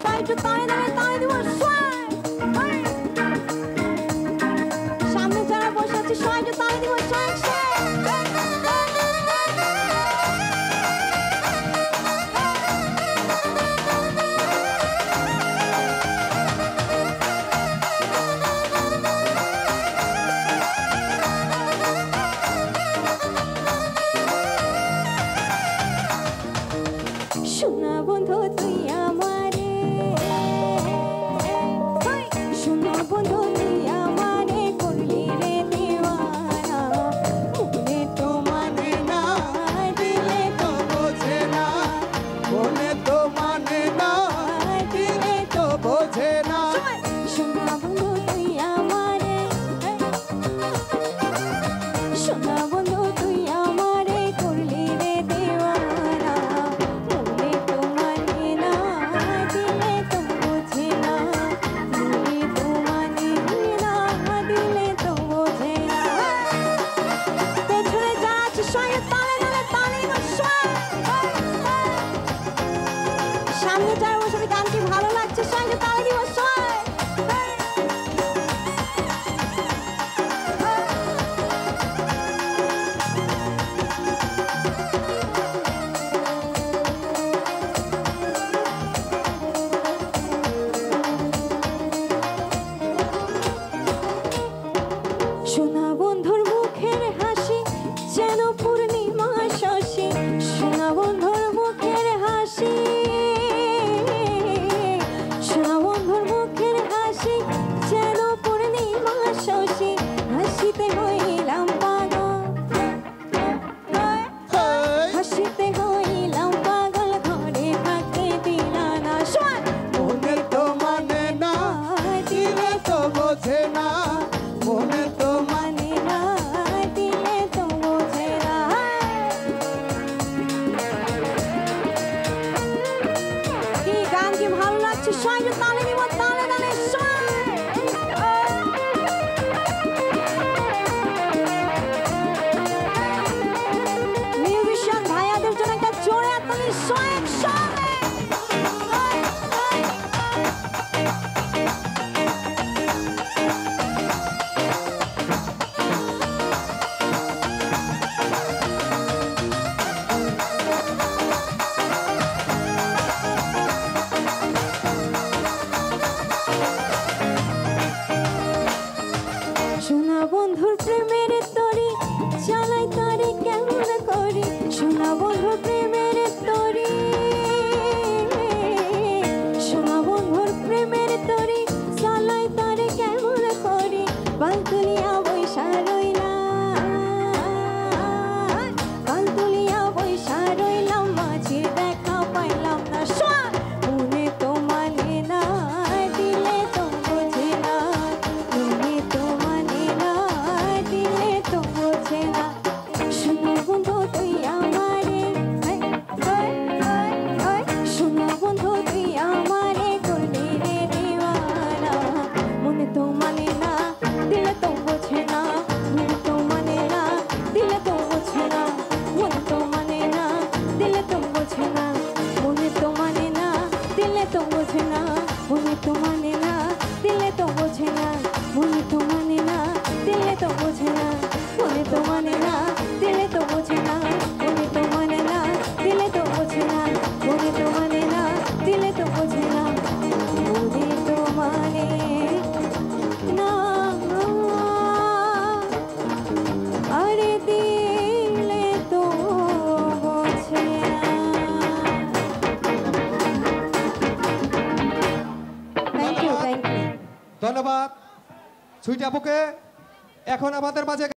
Try to find out I was Chút 子 সামনে যাও 刷一刷。বন্ধুর প্রেমে तो उन्हें तो मुझना उन्हें तो मानना ধন্যবাদ। সুইট আপুকে এখন আমাদের মাঝে